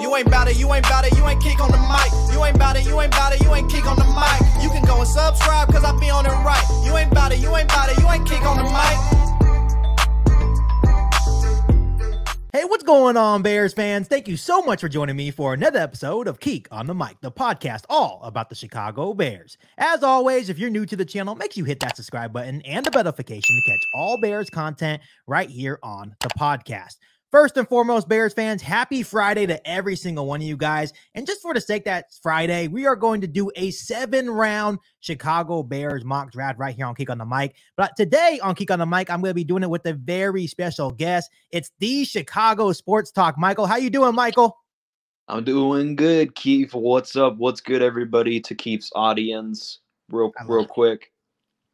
You ain't bout it, you ain't bout it, you ain't kick on the mic. You ain't bout it, you ain't bout it, you ain't kick on the mic. You can go and subscribe, cause I be on it right. You ain't bout it, you ain't bout it, you ain't kick on the mic. Hey, what's going on, Bears fans? Thank you so much for joining me for another episode of Keek on the Mic, the podcast all about the Chicago Bears. As always, if you're new to the channel, make sure you hit that subscribe button and the notification to catch all Bears content right here on the podcast. First and foremost, Bears fans, happy Friday to every single one of you guys. And just for the sake that Friday, we are going to do a seven round Chicago Bears mock draft right here on Keek on the Mic. But today on Keek on the Mic, I'm going to be doing it with a very special guest. It's the Chicago Sports Talk. Michael, how you doing, Michael? I'm doing good, Keith. What's up? What's good, everybody? To Keith's audience, real, real quick.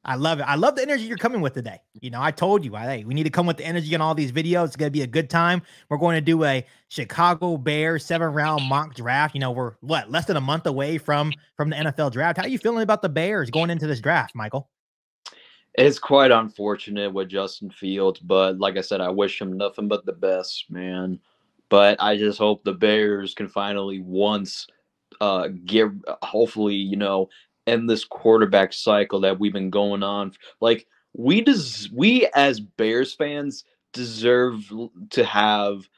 I love it. I love the energy you're coming with today. You know, I told you, I hey, we need to come with the energy on all these videos. It's gonna be a good time. We're going to do a Chicago Bears seven round mock draft. You know, we're what less than a month away from from the NFL draft. How are you feeling about the Bears going into this draft, Michael? It's quite unfortunate with Justin Fields, but like I said, I wish him nothing but the best, man. But I just hope the Bears can finally once uh get hopefully, you know, end this quarterback cycle that we've been going on. Like we des- we as Bears fans deserve to have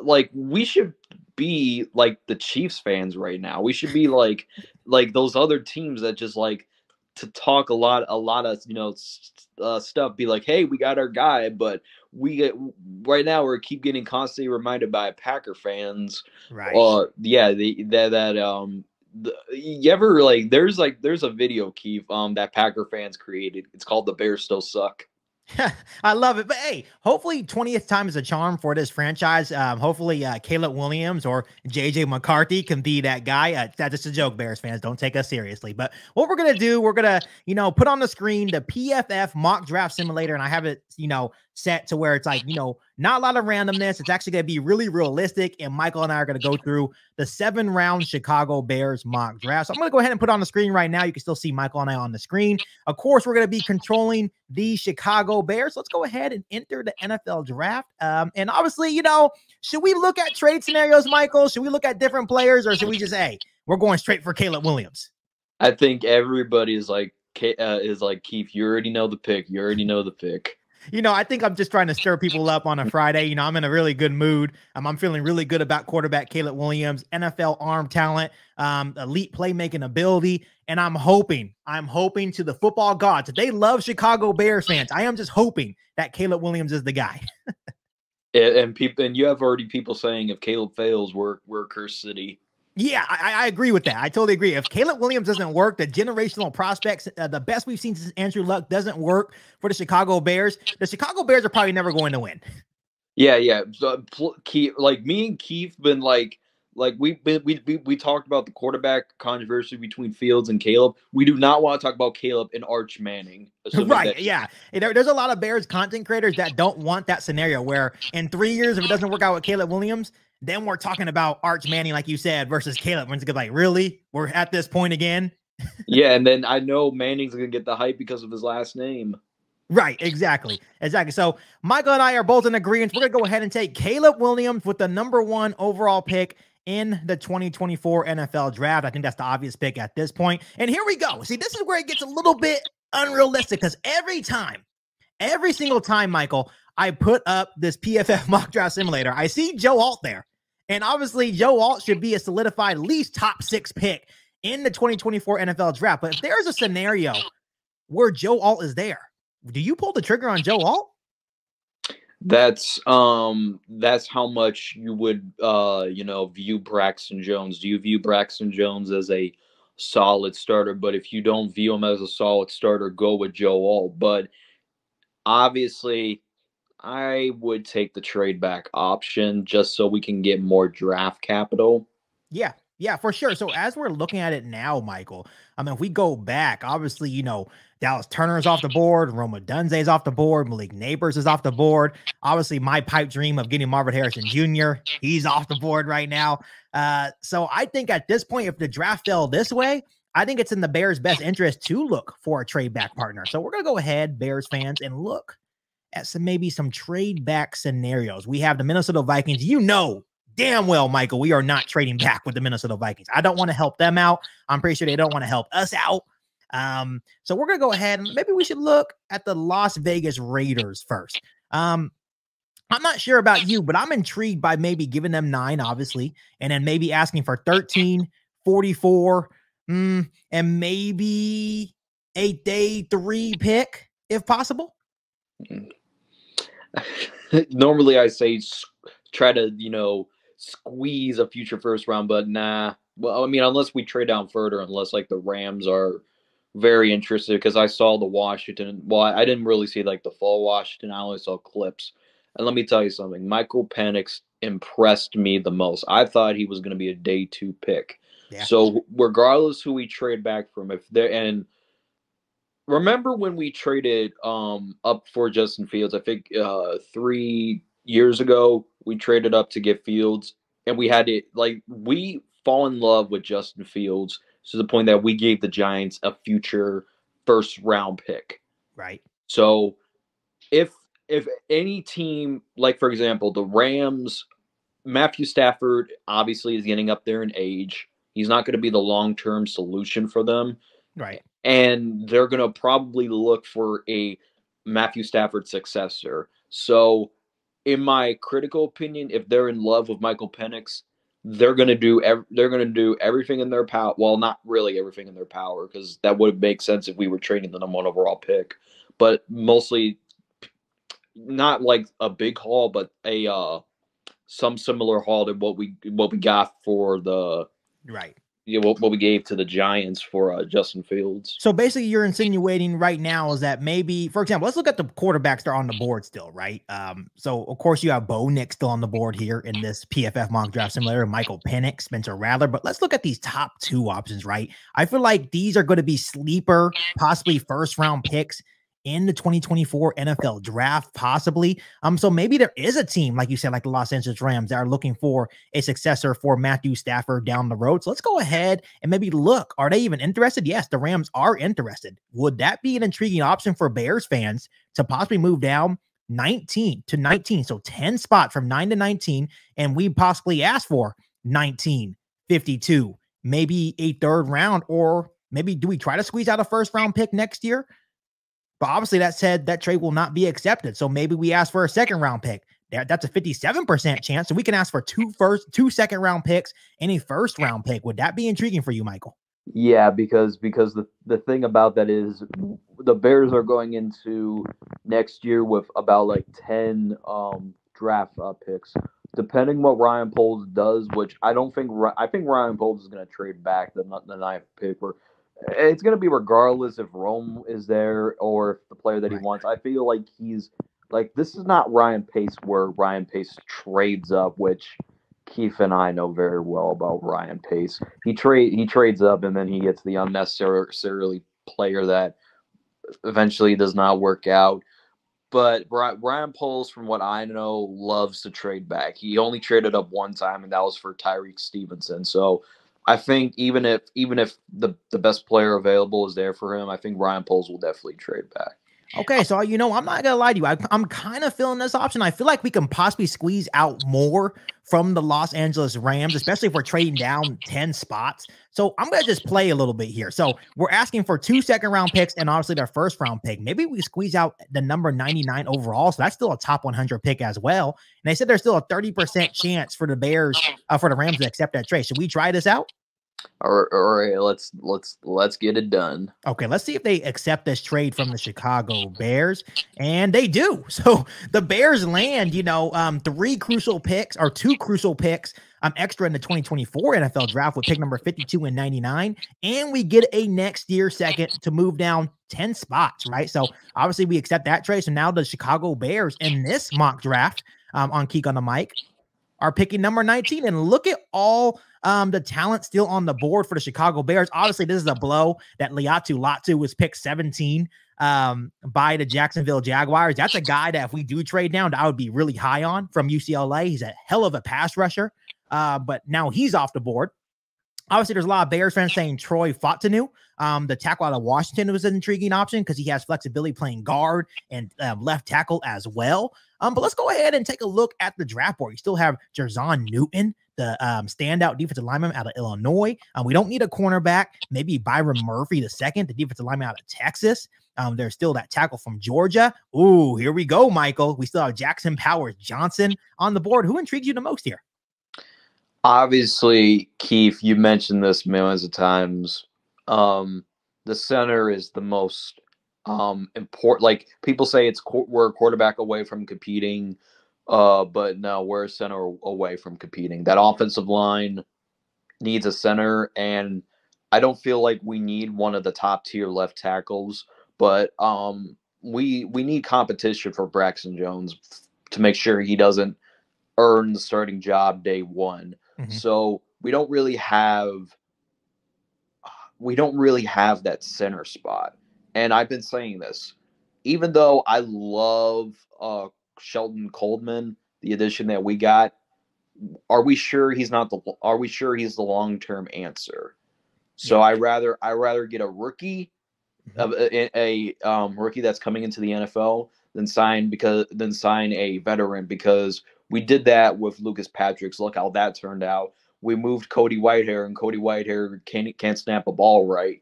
like we should be like the Chiefs fans right now. We should be like like those other teams that just like to talk a lot a lot of you know uh, stuff be like hey we got our guy but we get right now we're keep getting constantly reminded by packer fans right uh yeah the, that that um the, you ever like there's like there's a video Keith um that Packer fans created. It's called The Bears Still Suck. I love it. But hey, hopefully 20th time is a charm for this franchise. Um, hopefully uh, Caleb Williams or JJ McCarthy can be that guy. Uh, that's just a joke, Bears fans. Don't take us seriously. But what we're to do, we're to, you know, put on the screen the PFF mock draft simulator. And I have it, you know, set to where it's like, you know, not a lot of randomness. It's actually going to be really realistic. And Michael and I are going to go through the seven round Chicago Bears mock draft. So I'm going to go ahead and put on the screen right now. You can still see Michael and I on the screen. Of course, we're going to be controlling the Chicago Bears. Let's go ahead and enter the NFL draft. Um, and obviously, you know, should we look at trade scenarios, Michael? Should we look at different players or should we just, hey, we're going straight for Caleb Williams? I think everybody is like, uh, is like Keith. You already know the pick. You already know the pick you know, I think I'm just trying to stir people up on a Friday. You know, I'm in a really good mood. Um, I'm feeling really good about quarterback Caleb Williams, NFL arm talent, um, elite playmaking ability. And I'm hoping, I'm hoping to the football gods they love Chicago Bears fans. I am just hoping that Caleb Williams is the guy. and, and people, and you have already people saying if Caleb fails, we're we're a cursed city. Yeah, I, I, agree with that. I totally agree. If Caleb Williams doesn't work, the generational prospects, uh, the best we've seen since Andrew Luck doesn't work for the Chicago Bears, the Chicago Bears are probably never going to win. Yeah, yeah. So, Keith, like me and Keith been like, like we we, we we talked about the quarterback controversy between Fields and Caleb. We do not want to talk about Caleb and Arch Manning. Right? Yeah. There, there's a lot of Bears content creators that don't want that scenario where in three years, if it doesn't work out with Caleb Williams, then we're talking about Arch Manning, like you said, versus Caleb. When it's like, really? We're at this point again. yeah, and then I know Manning's gonna get the hype because of his last name. Right, exactly. Exactly. So Michael and I are both in agreement. We're gonna go ahead and take Caleb Williams with the number one overall pick in the 2024 NFL draft. I think that's the obvious pick at this point. And here we go. See, this is where it gets a little bit unrealistic because every time, every single time, Michael, I put up this PFF mock draft simulator. I see Joe Alt there. And obviously, Joe Alt should be a solidified least top six pick in the 2024 NFL draft. But if there's a scenario where Joe Alt is there, do you pull the trigger on Joe Alt? That's um that's how much you would uh you know view Braxton Jones. Do you view Braxton Jones as a solid starter? But if you don't view him as a solid starter, go with Joe Alt. But obviously I would take the trade back option just so we can get more draft capital. Yeah, yeah, for sure. So as we're looking at it now, Michael, I mean, if we go back, obviously, you know, Dallas Turner is off the board, Rome Odunze is off the board, Malik Nabers is off the board. Obviously, my pipe dream of getting Marvin Harrison Jr., he's off the board right now. Uh, so I think at this point, if the draft fell this way, I think it's in the Bears' best interest to look for a trade back partner. So we're gonna go ahead, Bears fans, and look at some maybe some trade back scenarios. We have the Minnesota Vikings. You know, damn well, Michael, we are not trading back with the Minnesota Vikings. I don't want to help them out. I'm pretty sure they don't want to help us out. Um, so we're gonna go ahead and maybe we should look at the Las Vegas Raiders first. Um, I'm not sure about you, but I'm intrigued by maybe giving them nine, obviously, and then maybe asking for 13, 44, mm, and maybe a day three pick if possible. Normally, I say try to, you know, squeeze a future first round, but nah. Well, I mean, unless we trade down further, unless like the Rams are very interested, because I saw the Washington. Well, I didn't really see like the full Washington. I only saw clips. And let me tell you something. Michael Penix impressed me the most. I thought he was going to be a day two pick. Yeah. So regardless who we trade back from, if there and remember when we traded um up for Justin Fields, I think uh three years ago, we traded up to get Fields, and we had it like we fall in love with Justin Fields to the point that we gave the Giants a future first round pick. Right. So if if any team, like for example, the Rams, Matthew Stafford obviously is getting up there in age. He's not going to be the long term solution for them. Right. And they're going to probably look for a Matthew Stafford successor. So, in my critical opinion, if they're in love with Michael Penix, they're going to do ev- they're going to do everything in their power. Well, not really everything in their power because that would make sense if we were trading the number one overall pick, but mostly not like a big haul, but a uh some similar haul to what we what we got for the right you know, what, what we gave to the Giants for uh, Justin Fields. So basically, you're insinuating right now is that maybe, for example, let's look at the quarterbacks that are on the board still, right? Um, so of course you have Bo Nix still on the board here in this PFF mock draft simulator, Michael Penix, Spencer Rattler. But let's look at these top two options, right? I feel like these are going to be sleeper, possibly first round picks in the 2024 NFL draft, possibly. Um, so maybe there is a team, like you said, like the Los Angeles Rams, that are looking for a successor for Matthew Stafford down the road. So let's go ahead and maybe look. Are they even interested? Yes, the Rams are interested. Would that be an intriguing option for Bears fans to possibly move down 19 to 19? So 10 spots from 9 to 19, and we possibly ask for 19, 52, maybe a third round, or maybe do we try to squeeze out a first round pick next year? But obviously, that said that trade will not be accepted. So maybe we ask for a second round pick. That, that's a 57% chance. So we can ask for two first, two second round picks and a first round pick. Would that be intriguing for you, Michael? Yeah, because because the the thing about that is the Bears are going into next year with about like 10 um draft uh, picks. Depending what Ryan Poles does, which I don't think I think Ryan Poles is going to trade back the the ninth pick. Or it's going to be regardless if Rome is there or if the player that he wants. I feel like he's like this is not Ryan Pace where Ryan Pace trades up, which Keith and I know very well about Ryan Pace. He trade he trades up and then he gets the unnecessarily player that eventually does not work out. But Ryan Poles, from what I know, loves to trade back. He only traded up one time, and that was for Tyrique Stevenson. So I think even if even if the the best player available is there for him, I think Ryan Poles will definitely trade back. Okay, so you know, I'm not gonna lie to you. I, am kind of feeling this option. I feel like we can possibly squeeze out more from the Los Angeles Rams, especially if we're trading down 10 spots. So I'm gonna just play a little bit here. So we're asking for two second round picks and obviously their first round pick. Maybe we squeeze out the number 99 overall. So that's still a top 100 pick as well. And they said there's still a 30% chance for the Bears, uh, for the Rams to accept that trade. Should we try this out? All right, let's let's let's get it done. Okay, let's see if they accept this trade from the Chicago Bears, and they do. So the Bears land, you know, um, three crucial picks or two crucial picks, um, extra in the 2024 NFL Draft with pick number 52 and 99, and we get a next year second to move down 10 spots, right? So obviously we accept that trade. So now the Chicago Bears in this mock draft um, on Keek on the mic are picking number 19, and look at all um, the talent still on the board for the Chicago Bears. Obviously, this is a blow that Laiatu Latu was picked 17 um, by the Jacksonville Jaguars. That's a guy that if we do trade down, I would be really high on from UCLA. He's a hell of a pass rusher, uh, but now he's off the board. Obviously, there's a lot of Bears fans saying Troy Fautanu, um, the tackle out of Washington, was an intriguing option because he has flexibility playing guard and um, left tackle as well. Um, but let's go ahead and take a look at the draft board. You still have Jer'Zhan Newton, the um, standout defensive lineman out of Illinois. Um, we don't need a cornerback. Maybe Byron Murphy, the second, the defensive lineman out of Texas. Um, there's still that tackle from Georgia. Ooh, here we go, Michael. We still have Jackson Powers Johnson on the board. Who intrigues you the most here? Obviously, Keith, you mentioned this millions of times. Um, the center is the most um, important. Like people say, it's we're a quarterback away from competing, uh, but no, we're a center away from competing. That offensive line needs a center, and I don't feel like we need one of the top tier left tackles, but um, we we need competition for Braxton Jones to make sure he doesn't earn the starting job day one. Mm-hmm. So we don't really have we don't really have that center spot. And I've been saying this, even though I love uh, Shelton Coleman, the addition that we got, are we sure he's not the are we sure he's the long term answer? So yeah. I rather I rather get a rookie, mm-hmm. a, a, a um, rookie that's coming into the NFL than sign because than sign a veteran because we did that with Lucas Patrick's. Look how that turned out. We moved Cody Whitehair, and Cody Whitehair can't can't snap a ball right.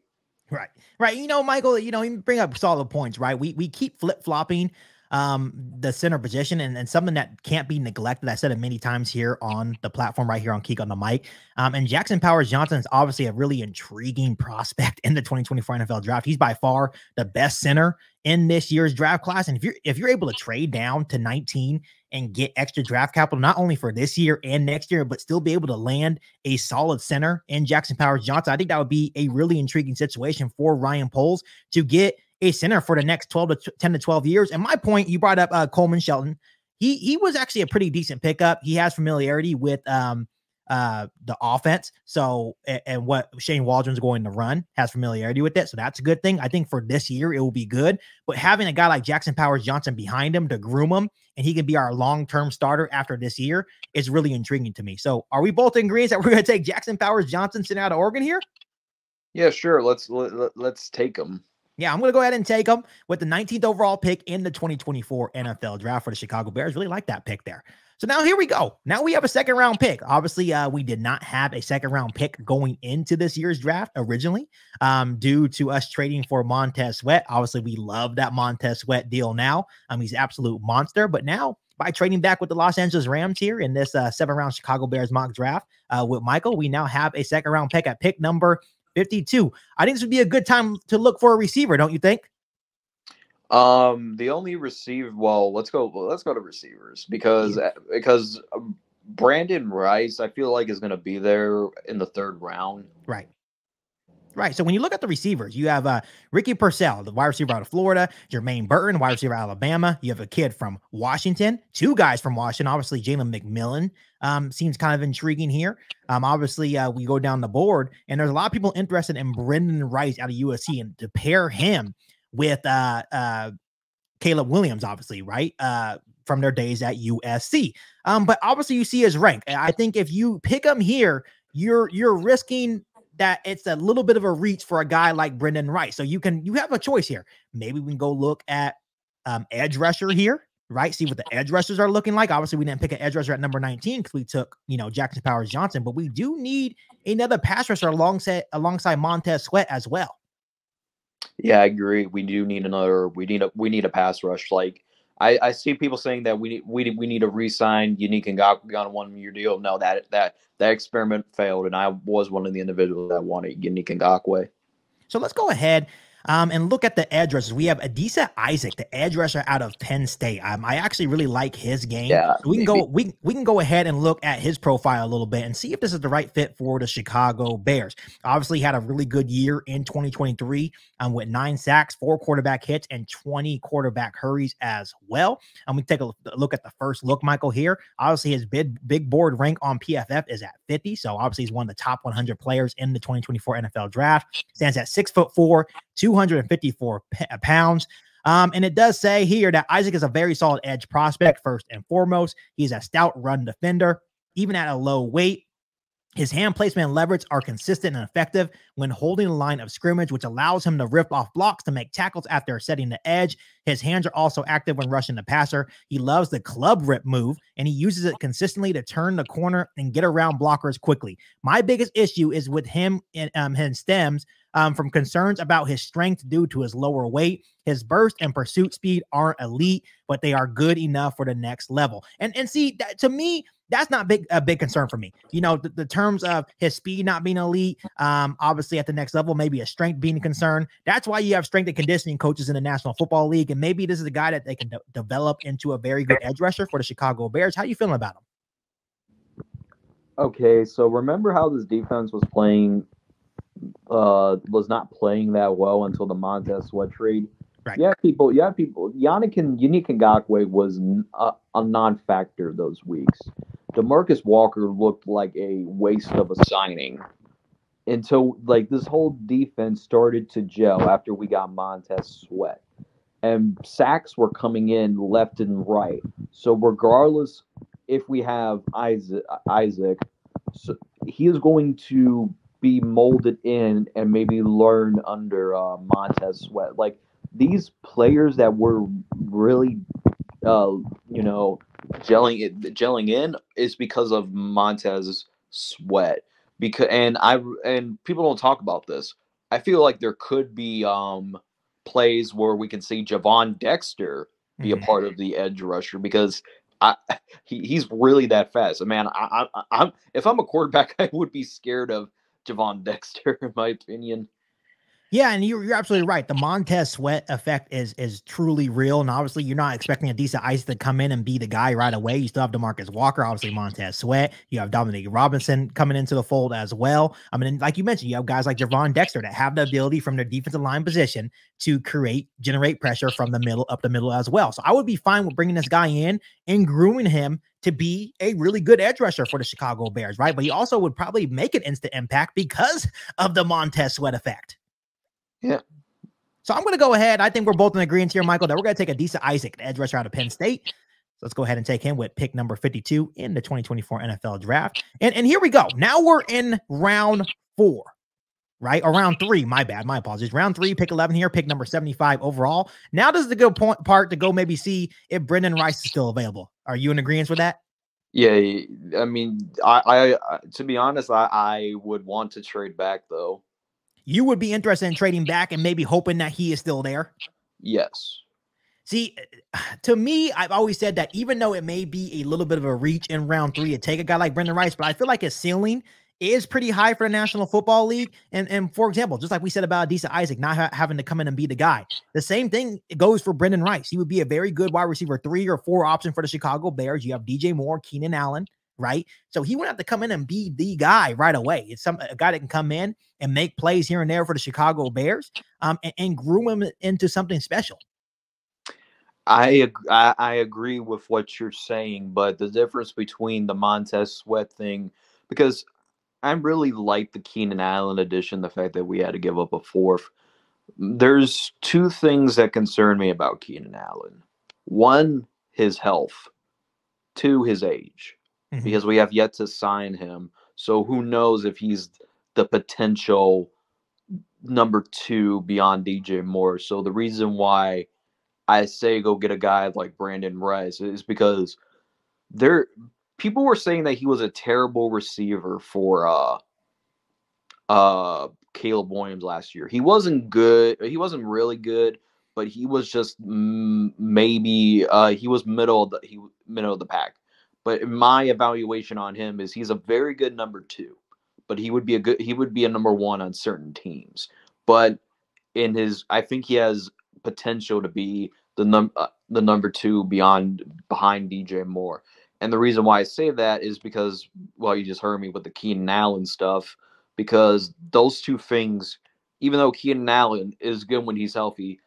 Right, right. You know, Michael. You know, you bring up solid points. Right. We we keep flip flopping um, the center position and, and something that can't be neglected. I said it many times here on the platform right here on Keek on the mic. Um, and Jackson Powers Johnson is obviously a really intriguing prospect in the 2024 NFL draft. He's by far the best center in this year's draft class. And if you're if you're able to trade down to 19 and get extra draft capital, not only for this year and next year, but still be able to land a solid center in Jackson Powers Johnson, I think that would be a really intriguing situation for Ryan Poles to get a center for the next 12 to 10 to 12 years. And my point, you brought up uh, Coleman Shelton. He he was actually a pretty decent pickup. He has familiarity with um uh the offense. So and, and what Shane Waldron's going to run has familiarity with it. So that's a good thing. I think for this year it will be good. But having a guy like Jackson Powers Johnson behind him to groom him and he can be our long-term starter after this year is really intriguing to me. So are we both in agreement that we're going to take Jackson Powers Johnson sitting out of Oregon here? Yeah, sure. Let's let, let's take him. Yeah, I'm going to go ahead and take him with the 19th overall pick in the 2024 NFL draft for the Chicago Bears. Really like that pick there. So now here we go. Now we have a second round pick. Obviously, uh, we did not have a second round pick going into this year's draft originally, um, due to us trading for Montez Sweat. Obviously, we love that Montez Sweat deal now. Um, he's absolute monster. But now by trading back with the Los Angeles Rams here in this uh, seven round Chicago Bears mock draft uh, with Michael, we now have a second round pick at pick number 52. I think this would be a good time to look for a receiver, don't you think? Um, the only receiver. Well, let's go. Let's go to receivers because yeah. because Brenden Rice, I feel like is going to be there in the third round. Right. Right. So when you look at the receivers, you have uh, Ricky Pearsall, the wide receiver out of Florida, Jermaine Burton, wide receiver out of Alabama. You have a kid from Washington, two guys from Washington. Obviously, Jalen McMillan um, seems kind of intriguing here. Um, obviously, uh, we go down the board, and there's a lot of people interested in Brenden Rice out of USC, and to pair him with uh, uh, Caleb Williams, obviously, right? Uh, from their days at USC. Um, but obviously, you see his rank. I think if you pick him here, you're you're risking that it's a little bit of a reach for a guy like Brenden Rice. So you can you have a choice here. Maybe we can go look at um, edge rusher here, right? See what the edge rushers are looking like. Obviously, we didn't pick an edge rusher at number 19 because we took, you know, Jackson Powers Johnson, but we do need another pass rusher alongside alongside Montez Sweat as well. Yeah, I agree. We do need another. We need a we need a pass rush. Like I, I see people saying that we need we we need to re-sign Yannick Ngakoue on a one year deal. No, that that that experiment failed, and I was one of the individuals that wanted Yannick Ngakoue. So let's go ahead um, and look at the edge rushers. We have Adisa Isaac, the edge rusher out of Penn State. Um, I actually really like his game. Yeah, we can go we we can go ahead and look at his profile a little bit and see if this is the right fit for the Chicago Bears. Obviously, had a really good year in 2023 um, with nine sacks, four quarterback hits, and 20 quarterback hurries as well. And we take a look at the first look, Michael. Here, obviously, his big big board rank on PFF is at 50. So obviously, he's one of the top 100 players in the 2024 NFL Draft. Stands at six foot four, two 254 uh, pounds. Um, and it does say here that Isaac is a very solid edge prospect, first and foremost. He's a stout run defender, even at a low weight. His hand placement and leverage are consistent and effective when holding the line of scrimmage, which allows him to rip off blocks to make tackles after setting the edge. His hands are also active when rushing the passer. He loves the club rip move and he uses it consistently to turn the corner and get around blockers quickly. My biggest issue is with him and um, his stems um, from concerns about his strength due to his lower weight. His burst and pursuit speed aren't elite, but they are good enough for the next level. And and see that to me, that's not big a big concern for me. You know, the, the terms of his speed not being elite, um, obviously at the next level, maybe a strength being a concern. That's why you have strength and conditioning coaches in the National Football League, and maybe this is a guy that they can de- develop into a very good edge rusher for the Chicago Bears. How are you feeling about him? Okay, so remember how this defense was playing uh was not playing that well until the Montez Sweat trade. Right. Yeah, people. Yeah, people. Yannick and Yannick Ngakoue was a, a non-factor those weeks. Demarcus Walker looked like a waste of a signing until like this whole defense started to gel after we got Montez Sweat, and sacks were coming in left and right. So regardless if we have Isaac, Isaac, so he is going to be molded in and maybe learn under uh, Montez Sweat. Like these players that were really, uh, you know, gelling gelling in is because of Montez Sweat. Because and I and people don't talk about this. I feel like there could be um plays where we can see Gervon Dexter be a Mhm. part of the edge rusher because I he, he's really that fast. Man, I, I I'm if I'm a quarterback, I would be scared of Gervon Dexter, in my opinion. Yeah, and you're, you're absolutely right. The Montez Sweat effect is is truly real, and obviously you're not expecting Adisa Isaac to come in and be the guy right away. You still have Demarcus Walker, obviously Montez Sweat. You have Dominique Robinson coming into the fold as well. I mean, like you mentioned, you have guys like Gervon Dexter that have the ability from their defensive line position to create, generate pressure from the middle up the middle as well. So I would be fine with bringing this guy in and grooming him to be a really good edge rusher for the Chicago Bears, right? But he also would probably make an instant impact because of the Montez Sweat effect. Yeah. So I'm going to go ahead. I think we're both in agreement here, Michael, that we're going to take Adisa Isaac, the edge rusher out of Penn State. So let's go ahead and take him with pick number 52 in the 2024 NFL draft. And, and here we go. Now we're in round four, right? Or round three. My bad. My apologies. Round three, pick 11 here, pick number 75 overall. Now this is the good point part to go maybe see if Brenden Rice is still available. Are you in agreement with that? Yeah, I mean, I, I I- to be honest, I, I would want to trade back though. You would be interested in trading back and maybe hoping that he is still there. Yes. See, to me, I've always said that even though it may be a little bit of a reach in round three to take a guy like Brenden Rice, but I feel like his ceiling is pretty high for the National Football League. And and for example, just like we said about Adisa Isaac not ha- having to come in and be the guy, the same thing goes for Brenden Rice. He would be a very good wide receiver three or four option for the Chicago Bears. You have DJ Moore, Keenan Allen, right? So he wouldn't have to come in and be the guy right away. It's some a guy that can come in and make plays here and there for the Chicago Bears, um, and, and groom him into something special. I, I I agree with what you're saying, but the difference between the Montez Sweat thing, because I really like the Keenan Allen edition, the fact that we had to give up a fourth. There's two things that concern me about Keenan Allen. One, his health. Two, his age, Mhm. because we have yet to sign him. So who knows if he's the potential number two beyond DJ Moore. So the reason why I say go get a guy like Brenden Rice is because there people were saying that he was a terrible receiver for uh uh Caleb Williams last year. He wasn't good. He wasn't really good, but he was just maybe uh he was middle of the he middle of the pack. But my evaluation on him is he's a very good number 2. But he would be a good he would be a number 1 on certain teams. But in his I think he has potential to be the num uh, the number 2 beyond behind DJ Moore. And the reason why I say that is because well you just heard me with the Keenan Allen stuff because those two things even though Keenan Allen is good when he's healthy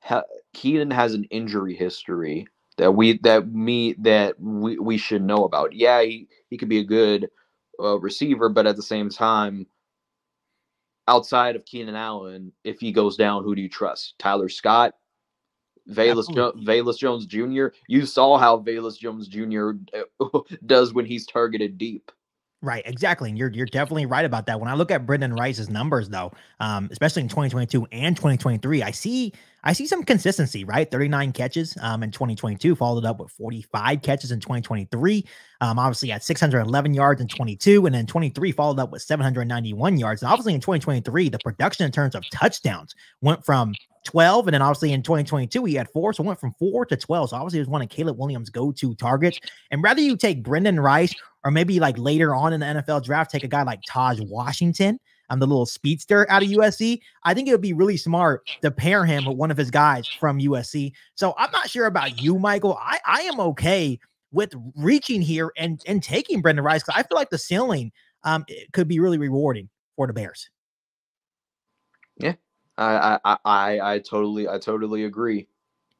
ha- Keenan has an injury history that we that me that we, we should know about. Yeah, he, he could be a good uh, receiver, but at the same time, outside of Keenan Allen, if he goes down, who do you trust? Tyler Scott, Velus, jo- Velus Jones Jr. You saw how Velus Jones Jr. does when he's targeted deep. Right, exactly. And you're you're definitely right about that. When I look at Brenden Rice's numbers though, um, especially in 2022 and 2023, I see I see some consistency, right? 39 catches um in 2022, followed up with 45 catches in 2023. Um, obviously at 611 yards in 22, and then 23 followed up with 791 yards. And obviously in 2023, the production in terms of touchdowns went from 12. And then obviously in 2022, he had four. So went from four to 12. So obviously it was one of Caleb Williams' go-to targets. And rather you take Brenden Rice or maybe like later on in the NFL draft, take a guy like Tahj Washington. I'm um, the little speedster out of USC. I think it would be really smart to pair him with one of his guys from USC. So I'm not sure about you, Michael. I, I am okay with reaching here and and taking Brenden Rice because I feel like the ceiling um could be really rewarding for the Bears. Yeah, I, I I I totally I totally agree.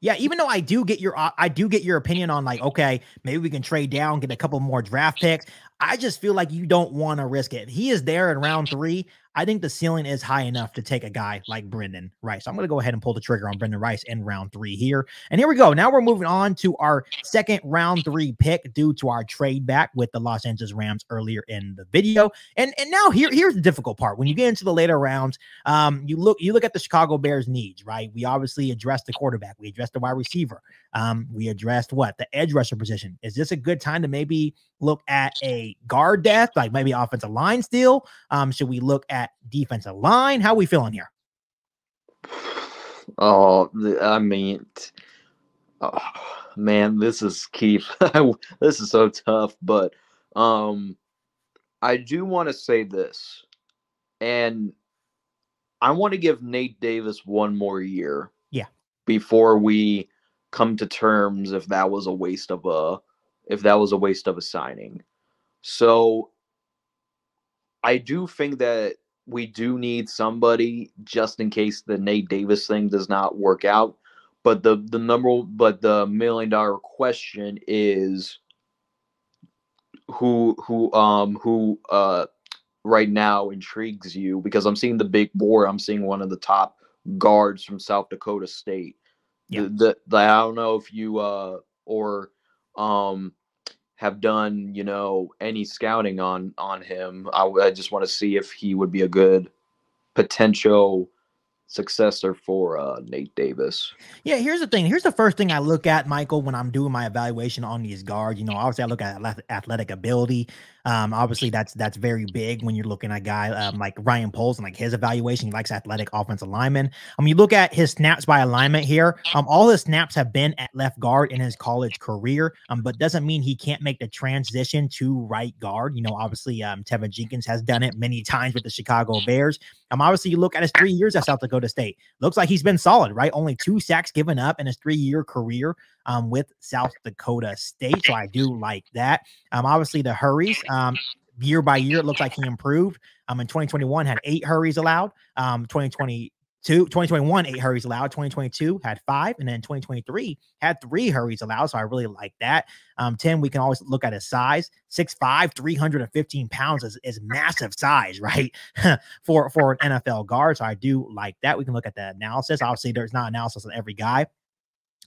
Yeah, even though I do get your uh, I do get your opinion on like okay, maybe we can trade down, get a couple more draft picks. I just feel like you don't want to risk it. He is there in round three. I think the ceiling is high enough to take a guy like Brenden Rice. So I'm going to go ahead and pull the trigger on Brenden Rice in round three here. And here we go. Now we're moving on to our second round three pick due to our trade back with the Los Angeles Rams earlier in the video. And and now here here's the difficult part. When you get into the later rounds, um, you look you look at the Chicago Bears needs, right? We obviously addressed the quarterback, we addressed the wide receiver, um, we addressed what the edge rusher position. Is this a good time to maybe look at a guard death, like maybe offensive line steal? Um, should we look at defensive line? How are we feeling here? Oh, I mean, oh, man, this is Keith. this is so tough, but um, I do want to say this, and I want to give Nate Davis one more year. Yeah. Before we come to terms if that was a waste of a if that was a waste of a signing. So I do think that we do need somebody just in case the Nate Davis thing does not work out. But the the number but the million dollar question is who who um who uh right now intrigues you because I'm seeing the big board. I'm seeing one of the top guards from South Dakota State. Yeah. The, the, the I don't know if you uh or um have done you know any scouting on on him. I, I just want to see if he would be a good potential successor for uh, Nate Davis. Yeah, here's the thing. Here's the first thing I look at, Michael, when I'm doing my evaluation on these guards. You know, obviously I look at athletic ability. Um, obviously that's that's very big when you're looking at a guy um, like Ryan Poles and like his evaluation. He likes athletic offensive linemen. Um, you look at his snaps by alignment here. Um, all his snaps have been at left guard in his college career. Um, but doesn't mean he can't make the transition to right guard. You know, obviously, um, Teven Jenkins has done it many times with the Chicago Bears. Um, obviously, you look at his three years at South Dakota State. Looks like he's been solid, right? Only two sacks given up in his three-year career um, with South Dakota State. So I do like that. Um, obviously the hurries, um, year by year, it looks like he improved. Um, in 2021 had eight hurries allowed. Um, 2022, 2021, eight hurries allowed. 2022 had five, and then 2023 had three hurries allowed. So I really like that. Um, Tim, we can always look at his size. 6'5, 315 pounds is, is massive size, right? for for an NFL guard. So I do like that. We can look at the analysis. Obviously, there's not analysis on every guy.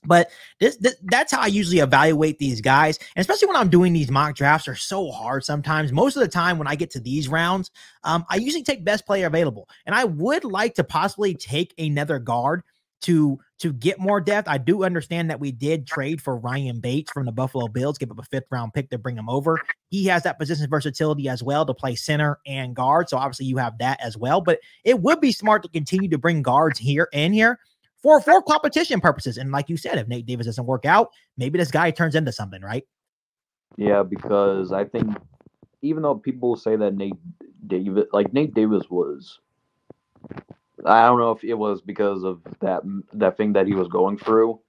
But this, this, that's how I usually evaluate these guys, and especially when I'm doing these mock drafts, are so hard sometimes. Most of the time, when I get to these rounds, um, I usually take best player available, and I would like to possibly take another guard to to get more depth. I do understand that we did trade for Ryan Bates from the Buffalo Bills, give up a fifth round pick to bring him over. He has that position versatility as well to play center and guard, so obviously you have that as well. But it would be smart to continue to bring guards here and here for for competition purposes. And like you said, if Nate Davis doesn't work out, maybe this guy turns into something, right? Yeah, because I think even though people say that Nate Davis, like Nate Davis was, I don't know if it was because of that that thing that he was going through,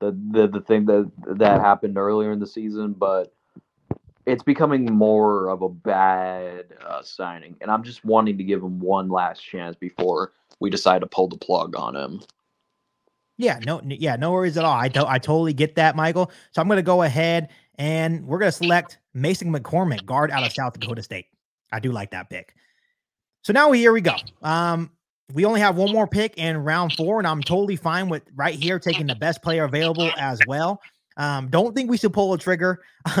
the the the thing that that happened earlier in the season, but it's becoming more of a bad uh, signing, and I'm just wanting to give him one last chance before we decide to pull the plug on him. Yeah, no, yeah, no worries at all. I don't, I totally get that, Michael. So I'm going to go ahead and we're going to select Mason McCormick, guard out of South Dakota State. I do like that pick. So now here we go. Um, we only have one more pick in round four, and I'm totally fine with right here taking the best player available as well. Um, don't think we should pull a trigger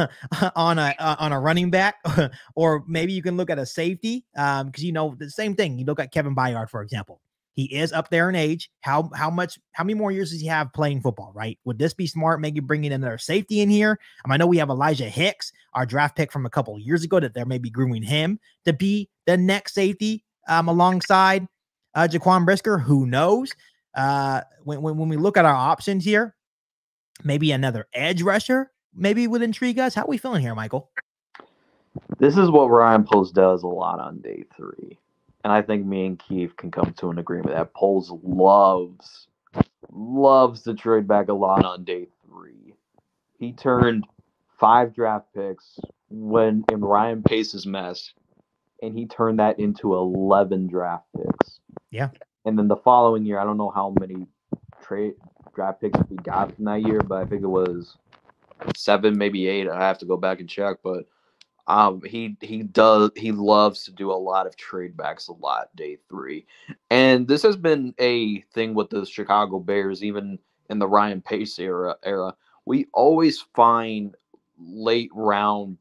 on a uh, on a running back, or maybe you can look at a safety. Um, because you know the same thing. You look at Kevin Byard, for example. He is up there in age. How how much how many more years does he have playing football? Right? Would this be smart? Maybe bringing another safety in here. Um, I know we have Elijah Hicks, our draft pick from a couple years ago, that they're maybe grooming him to be the next safety um, alongside uh, Jaquan Brisker. Who knows? Uh, when, when when we look at our options here, maybe another edge rusher maybe would intrigue us. How are we feeling here, Michael? This is what Ryan Poles does a lot on day three. And I think me and Keith can come to an agreement that Poles loves, loves to trade back a lot on day three. He turned five draft picks when in Ryan Pace's mess, and he turned that into 11 draft picks. Yeah. And then the following year, I don't know how many trade draft picks we got from that year, but I think it was seven, maybe eight. I have to go back and check, but um, he he does he loves to do a lot of trade backs a lot day three, and this has been a thing with the Chicago Bears even in the Ryan Pace era era. We always find late round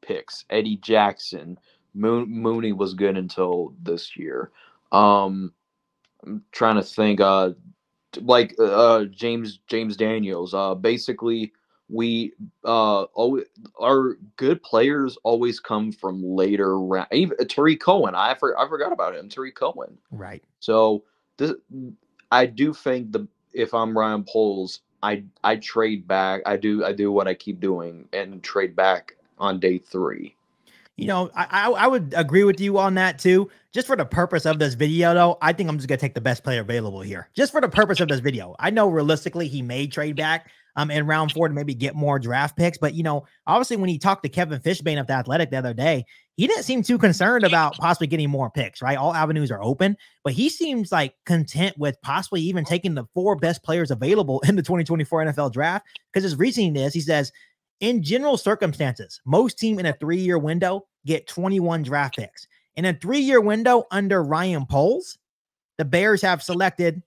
picks. Eddie Jackson, Moon, Mooney was good until this year. Um, I'm trying to think. Uh, like uh, James James Daniels. Uh, basically, we uh always, our good players always come from later round. Even Tarik Cohen, I for, I forgot about him. Tarik Cohen. Right. So this, I do think the if I'm Ryan Poles, I I trade back. I do I do what I keep doing and trade back on day three. You know, I, I, I would agree with you on that too. Just for the purpose of this video, though, I think I'm just gonna take the best player available here. Just for the purpose of this video. I know realistically he may trade back um in round four to maybe get more draft picks, but you know, obviously when he talked to Kevin Fishbain of the Athletic the other day, he didn't seem too concerned about possibly getting more picks. Right, all avenues are open, but he seems like content with possibly even taking the four best players available in the 2024 NFL draft. Because his reasoning is, he says, in general circumstances, most team in a three-year window get 21 draft picks. In a three-year window under Ryan Poles, the Bears have selected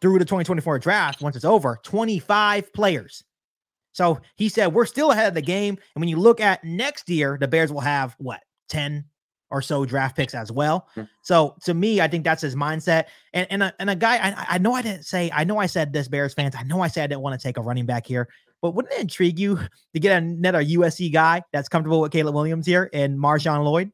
through the 2024 draft, once it's over, 25 players. So he said, We're still ahead of the game. And when you look at next year, the Bears will have what, 10 or so draft picks as well. Hmm. So to me, I think that's his mindset. And and a, and a guy, I, I know I didn't say, I know I said this, Bears fans. I know I said I didn't want to take a running back here, but wouldn't it intrigue you to get another USC guy that's comfortable with Caleb Williams here and Marshawn Lloyd?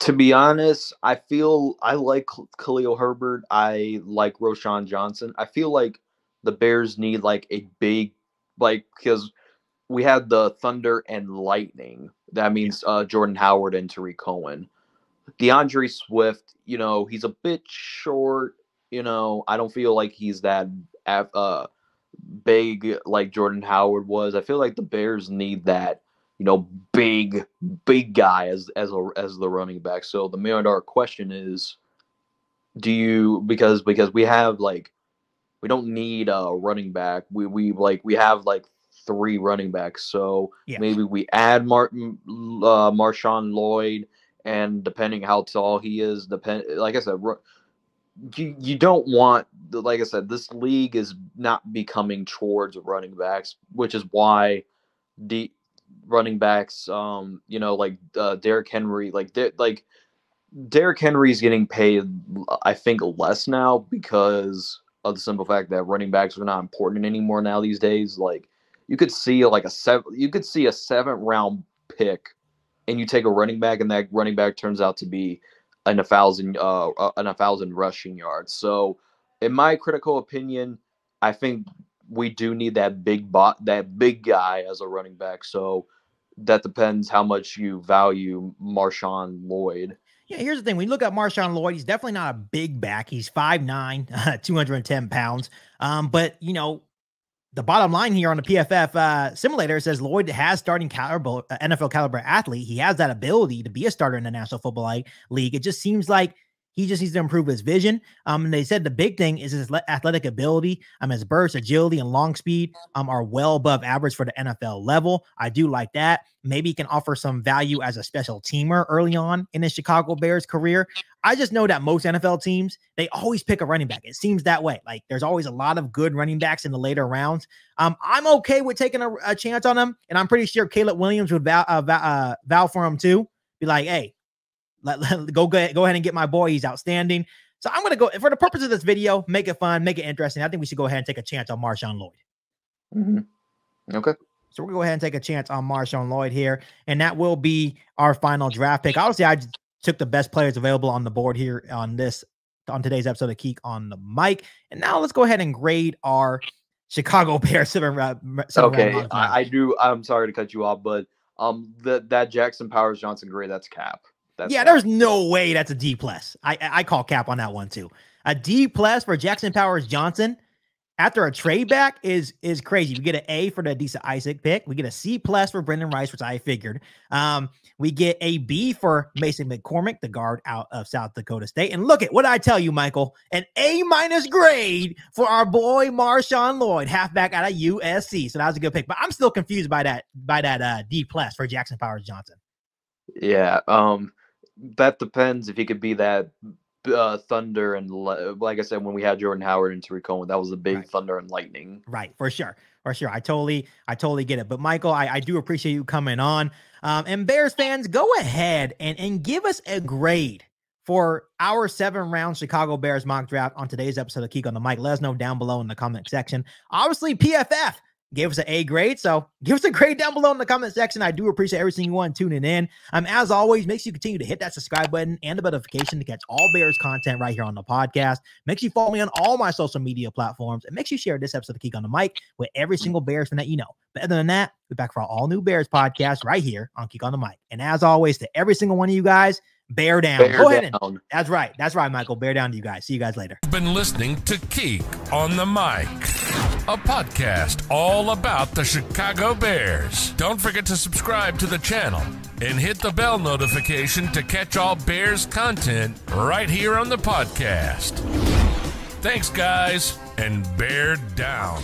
To be honest, I feel I like Khalil Herbert. I like Roschon Johnson. I feel like the Bears need like a big, like because we had the Thunder and Lightning. That means uh, Jordan Howard and Tarik Cohen. D'Andre Swift, you know, he's a bit short. You know, I don't feel like he's that uh, big like Jordan Howard was. I feel like the Bears need that, you know, big, big guy as as a, as the running back. So the million dollar question is, do you because because we have like we don't need a running back. We we like we have like three running backs. So Yeah. maybe we add Martin uh, Marshawn Lloyd, and depending how tall he is, depend like I said. ru- You, you don't want like I said this league is not becoming towards running backs, which is why the running backs um you know like uh, Derrick Henry like they like Derrick Henry's getting paid I think less now because of the simple fact that running backs are not important anymore now these days. Like you could see like a seven you could see a seventh round pick and you take a running back and that running back turns out to be in a thousand uh uh, in a thousand rushing yards. So in my critical opinion i think we do need that big bot that big guy as a running back so that depends how much you value marshawn lloyd Yeah, here's the thing. You look at Marshawn Lloyd, he's definitely not a big back. He's 5'9, 210 pounds. Um, but you know, the bottom line here on the PFF uh, simulator says Lloyd has starting caliber, uh, NFL caliber athlete. He has that ability to be a starter in the National Football. League. It just seems like He just needs to improve his vision. Um, and they said the big thing is his athletic ability. Um, his burst, agility, and long speed um are well above average for the NFL level. I do like that. Maybe he can offer some value as a special teamer early on in his Chicago Bears career. I just know that most NFL teams they always pick a running back. It seems that way. Like there's always a lot of good running backs in the later rounds. Um, I'm okay with taking a, a chance on him, and I'm pretty sure Caleb Williams would vow, uh, vow, uh, vow for him too. Be like, hey, let, let, go, go go ahead and get my boy. He's outstanding. So I'm gonna go for the purpose of this video, make it fun, make it interesting. I think we should go ahead and take a chance on Marshawn Lloyd. Mm-hmm. Okay. So we're gonna go ahead and take a chance on Marshawn Lloyd here, and that will be our final draft pick. Obviously, I took the best players available on the board here on this on today's episode of Keek on the mic. And now let's go ahead and grade our Chicago Bears seven. seven okay, I, I, do. I'm sorry to cut you off, but um, that that Jackson Powers Johnson grade that's cap. That's yeah, there's no way that's a D plus. I I call cap on that one too. A D plus for Jackson Powers Johnson after a trade back is is crazy. We get an A for the Adisa Isaac pick. We get a C plus for Brenden Rice, which I figured. Um, we get a B for Mason McCormick, the guard out of South Dakota State. And look at what I tell you, Michael, an A minus grade for our boy Marshawn Lloyd, halfback out of USC. So that was a good pick. But I'm still confused by that by that uh, D plus for Jackson Powers Johnson. Yeah, um, that depends if he could be that uh, thunder and like I said, when we had Jordan Howard and Tarik Cohen, that was a big right. thunder and lightning. Right, for sure, for sure. I totally, I totally get it. But Michael, I, I do appreciate you coming on. Um, and Bears fans, go ahead and and give us a grade for our seven round Chicago Bears mock draft on today's episode of Kieq on the Mic. Let us know down below in the comment section. Obviously, PFF gave us an A grade. So give us a grade down below in the comment section. I do appreciate every single one tuning in. Um, as always, make sure you continue to hit that subscribe button and the notification to catch all Bears content right here on the podcast. Make sure you follow me on all my social media platforms and make sure you share this episode of Kieq on the Mic with every single Bears fan that you know. But other than that, we're back for our all new Bears podcast right here on Kieq on the Mic. And as always, to every single one of you guys, bear down. Bear Go ahead. And, that's right. That's right, Michael. Bear down to you guys. See you guys later. You've been listening to Kieq on the Mic, a podcast all about the Chicago Bears. Don't forget to subscribe to the channel and hit the bell notification to catch all Bears content right here on the podcast. Thanks, guys, and bear down.